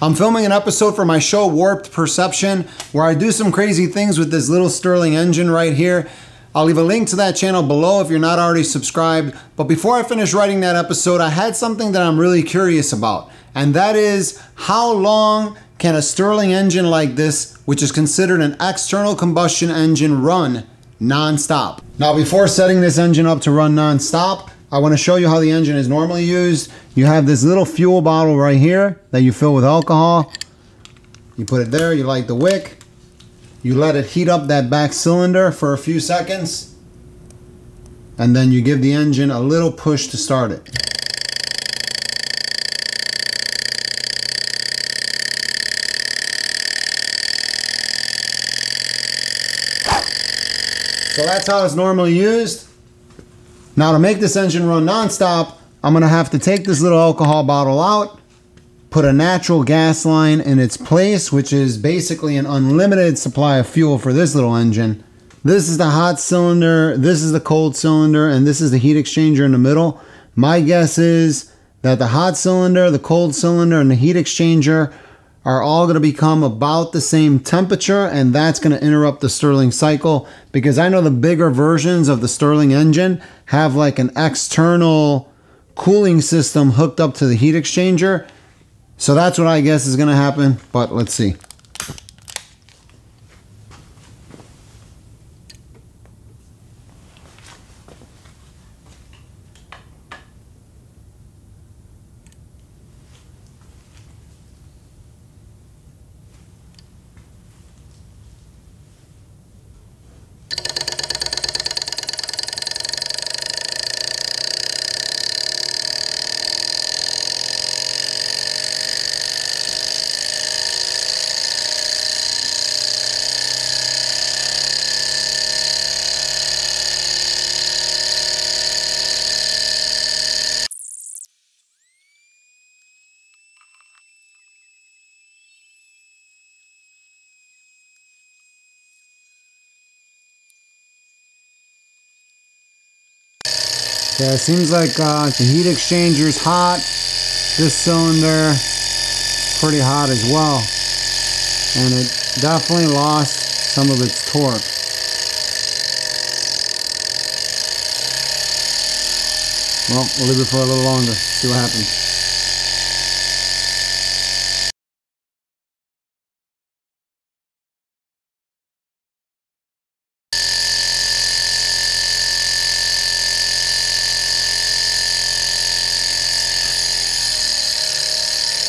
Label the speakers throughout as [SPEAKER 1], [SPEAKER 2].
[SPEAKER 1] I'm filming an episode for my show Warped Perception where I do some crazy things with this little Stirling engine right here. I'll leave a link to that channel below if you're not already subscribed. But before I finish writing that episode, I had something that I'm really curious about, and that is how long can a Stirling engine like this, which is considered an external combustion engine, run non-stop? Now, before setting this engine up to run non-stop, I want to show you how the engine is normally used. You have this little fuel bottle right here that you fill with alcohol. You put it there, you light the wick. You let it heat up that back cylinder for a few seconds. And then you give the engine a little push to start it. So that's how it's normally used. Now to make this engine run non-stop, I'm gonna have to take this little alcohol bottle out, put a natural gas line in its place, which is basically an unlimited supply of fuel for this little engine. This is the hot cylinder, this is the cold cylinder, and this is the heat exchanger in the middle. My guess is that the hot cylinder, the cold cylinder, and the heat exchanger are all going to become about the same temperature and that's going to interrupt the Stirling cycle because I know the bigger versions of the Stirling engine have like an external cooling system hooked up to the heat exchanger. So that's what I guess is going to happen, but let's see. Yeah, it seems like uh, the heat exchanger's hot. This cylinder pretty hot as well. And it definitely lost some of its torque. Well, we'll leave it for a little longer, see what happens.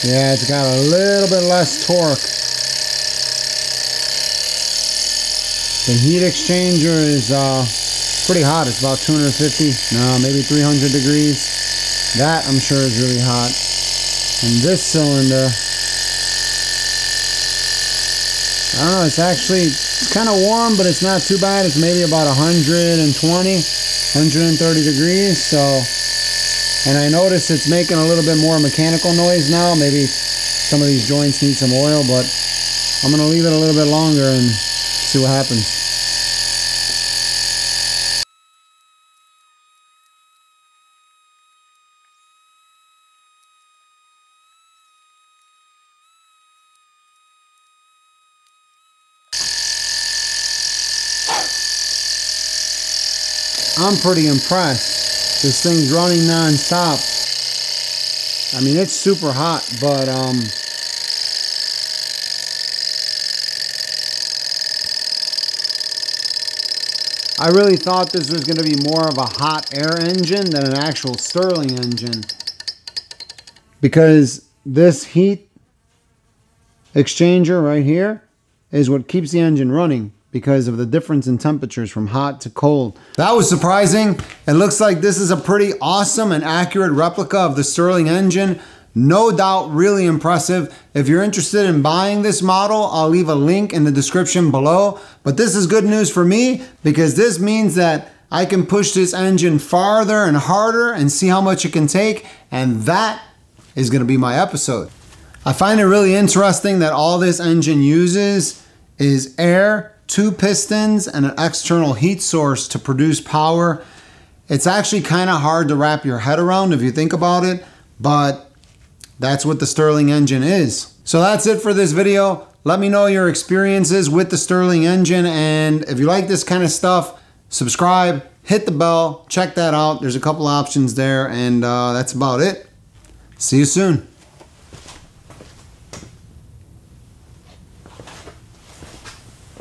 [SPEAKER 1] Yeah, it's got a little bit less torque. The heat exchanger is uh, pretty hot. It's about 250, no, maybe 300 degrees. That I'm sure is really hot. And this cylinder, I don't know, it's actually it's kind of warm, but it's not too bad. It's maybe about 120, 130 degrees. So and I notice it's making a little bit more mechanical noise now. Maybe some of these joints need some oil, but I'm going to leave it a little bit longer and see what happens. I'm pretty impressed. This thing's running non-stop. I mean, it's super hot, but um, I really thought this was going to be more of a hot air engine than an actual Stirling engine. Because this heat exchanger right here is what keeps the engine running because of the difference in temperatures from hot to cold. That was surprising. It looks like this is a pretty awesome and accurate replica of the Stirling engine. No doubt really impressive. If you're interested in buying this model, I'll leave a link in the description below. But this is good news for me because this means that I can push this engine farther and harder and see how much it can take. And that is gonna be my episode. I find it really interesting that all this engine uses is air two pistons and an external heat source to produce power. It's actually kind of hard to wrap your head around if you think about it, but that's what the Stirling engine is. So that's it for this video. Let me know your experiences with the Stirling engine. And if you like this kind of stuff, subscribe, hit the bell, check that out. There's a couple options there. And uh, that's about it. See you soon.